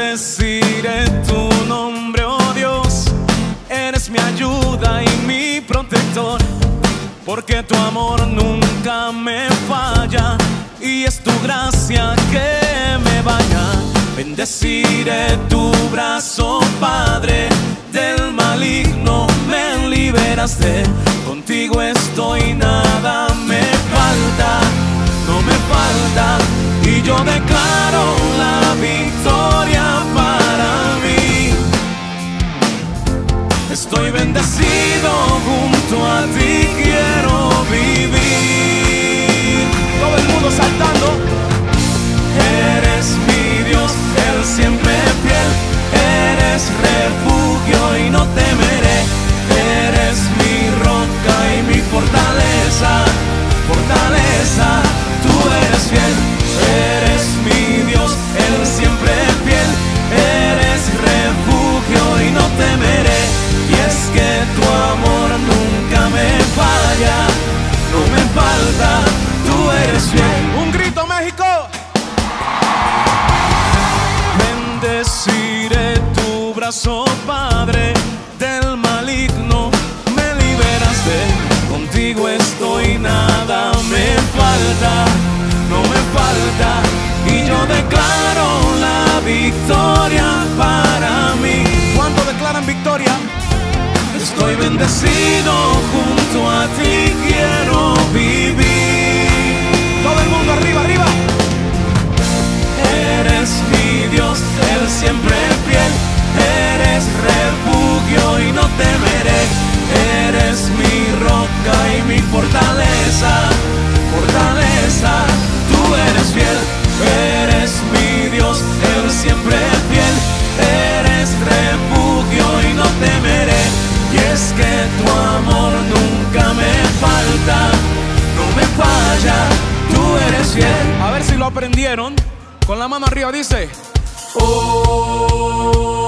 Bendeciré tu nombre, oh Dios. Eres mi ayuda y mi protector. Porque tu amor nunca me falla. Y es tu gracia que me baña. Bendeciré tu brazo, Padre. Del maligno me liberaste. Contigo estoy, nada falta, tú eres fiel. Un grito, México. Bendeciré tu brazo, Padre, del maligno me liberaste. Contigo estoy, nada me falta, no me falta. Y yo declaro la victoria para mí. ¿Cuánto declaran victoria? Estoy bendecido junto a ti, quiero aprendieron. Con la mano arriba dice. Oh.